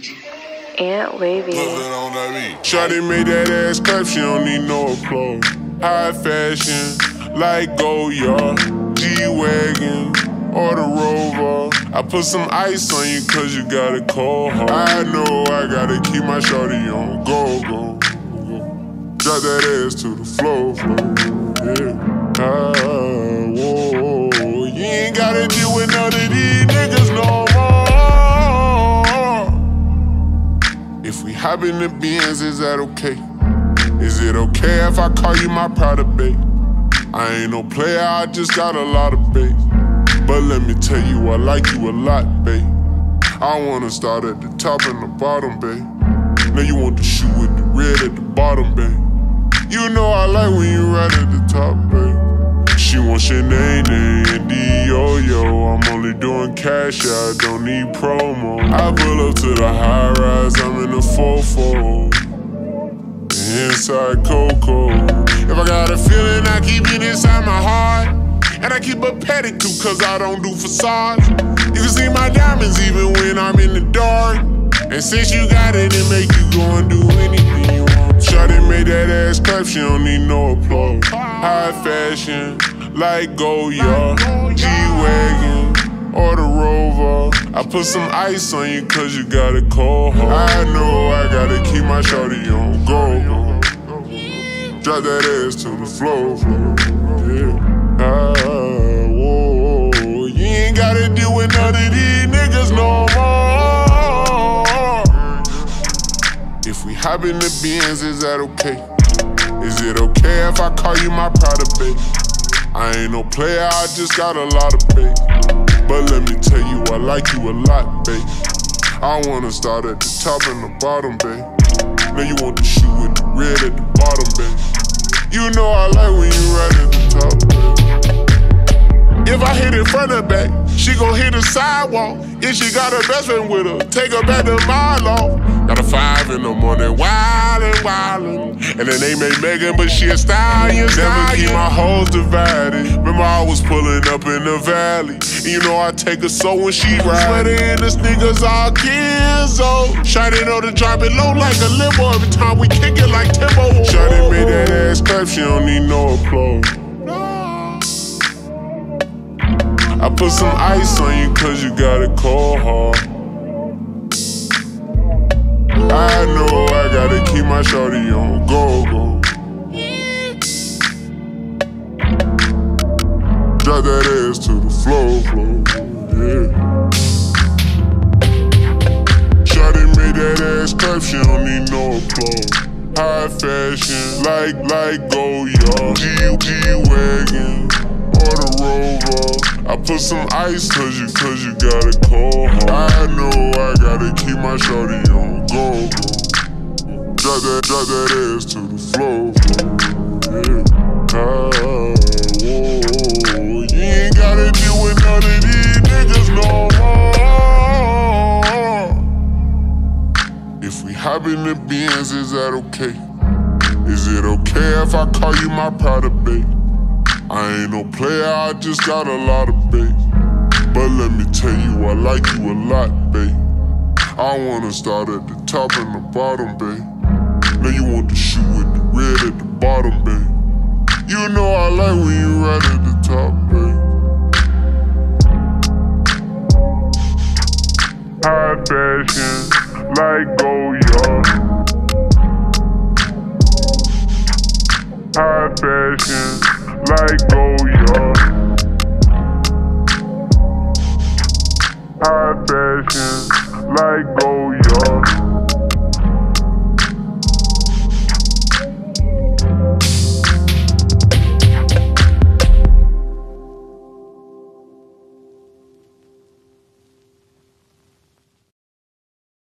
AntWavvy. Shawty made that ass clap, she don't need no applause. High fashion, like Goyard, G-Wagon, or the Rover. I put some ice on you cause you got a cold heart. I know I gotta keep my shawty on go, go, go. Drop that ass to the floor, floor. Yeah. Ah, the Benz, is that okay? Is it okay if I call you my pride babe? I ain't no player, I just got a lot of bass. But let me tell you, I like you a lot, babe. I wanna start at the top and the bottom, babe. Now you want the shoe with the red at the bottom, babe. You know I like when you right at the top, babe. She wants your name, and Dior. I'm only doing cash, I don't need promo. I pull up to the high rise, I'm in the 4-4. Inside Coco. If I got a feeling, I keep it inside my heart. And I keep a pedicure cause I don't do facades. You can see my diamonds even when I'm in the dark. And since you got it, it make you go and do anything you want. Shawty made that ass clap, she don't need no applause. High fashion, like Goyard, G-Wagon, or the Rover. I put some ice on you cause you got a cold heart. I know I gotta keep my shawty on go. Drop that ass to the floor. Yeah. Ah, whoa. You ain't gotta deal with none of these niggas no more. If we hop in the Benz, is that okay? Is it okay if I call you my pride babe? I ain't no player, I just got a lot of bass. But let me tell you, I like you a lot, babe. I wanna start at the top and the bottom, babe. Now you want the shoe with the red at the bottom, babe. You know I like when you right at the top, babe. If I hit it front or back, she gon' hit the sidewalk. If she got her best friend with her, take her back to my law. Got a five in the morning, wildin', wildin'. And the name ain't Megan, but she a stallion, Never keep my hoes divided. Remember I was pulling up in the valley. And you know I take her so when she ride. Sweater in the sneakers all kids, oh. Shawty know to drop it low like a limo every time we kick it like Timbo. Shawty made that ass clap, she don't need no applause. I put some ice on you cause you got a cold heart. My shorty on go go. Drop that ass to the floor, floor, yeah. Shorty made that ass clap, she don't need no applause. High fashion, like like Goyard, G G wagon or the Rover. I put some ice cause you cause you got a cold heart. I know I gotta keep my shorty on go go. Drop that drop that ass to the floor. Yeah. Ah, whoa. You ain't gotta deal with none of these niggas no more. If we hop in the Benz, is that okay? Is it okay if I call you my pride babe? I ain't no player, I just got a lot of bass. But let me tell you, I like you a lot, babe. I wanna start at the top and the bottom, babe. Now you want the shoe with the red at the bottom, babe. You know I like when you right at the top, babe. High fashion, like Goyard. High fashion, like Goyard. High fashion, like Goyard.